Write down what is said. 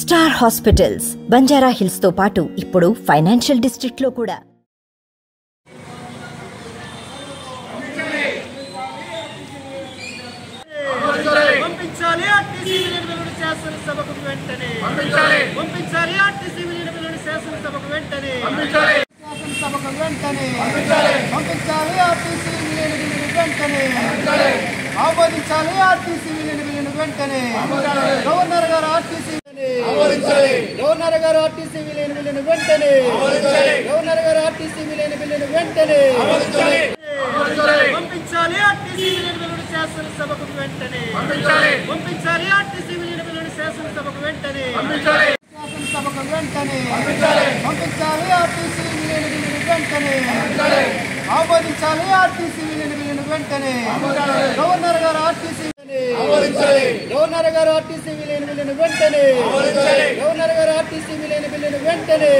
Star hospitals Banjara హిల్స్తో పాటు ఇప్పుడు financial డిస్ట్రిక్ట్లో కూడా. పంపించాలి ఆర్టీసీ వెంటనే. పంపించాలి. ఆర్టీసీ శాసనసభకు వెంటనే. శాసనసభకు వెంటనే. పంపించాలి. ఆర్టీసీ విలీనములను వెంటనే. ఆమోదించాలి ఆర్టీసీ విలీనములను వెంటనే గవర్నర్ గారు ఆర్టీసీ గవర్నర్ గారు ఆర్టీసీ విలీన బిల్లును వెంటనే గవర్నర్ గారు ఆర్టీసీ విలీన బిల్లును వెంటనే పంపించాలి. ఆర్టీసీ విలీన బిల్లును శాసనసభకు వెంటనే పంపించాలి. ఆర్టీసీ విలీన బిల్లును శాసనసభకు వెంటనే శాసనసభకు వెంటనే పంపించాలి. ఆర్టీసీ విలీన బిల్లును వెంటనే ఆమోదించాలి. ఆర్టీసీ విలీన బిల్లును వెంటనే గవర్నర్ గారు గవర్నర్ గారు ఆర్టీసీ విలీన బిల్లును వెంటనే గవర్నర్ గారు ఆర్టీసీ విలీన బిల్లును వెంటనే